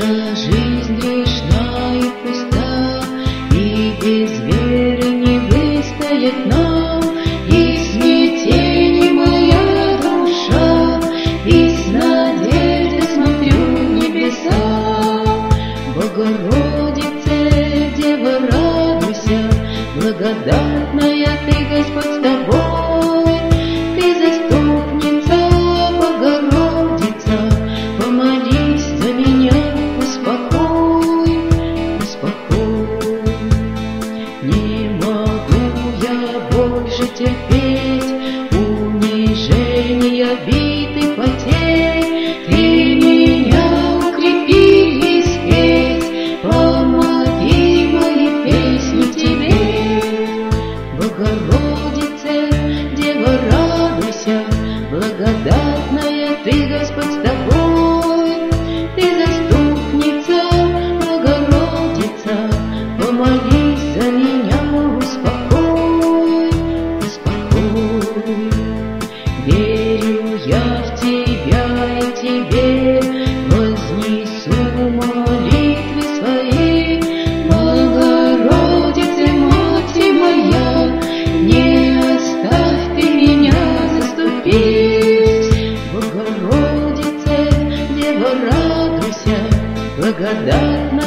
Жизнь грешна и пуста, И без веры не выстоять нам, И смятение моя душа, И с смотрю небеса. Богородице, Дева, радуйся, Благодатная я больше терпеть Унижения, обид благодать.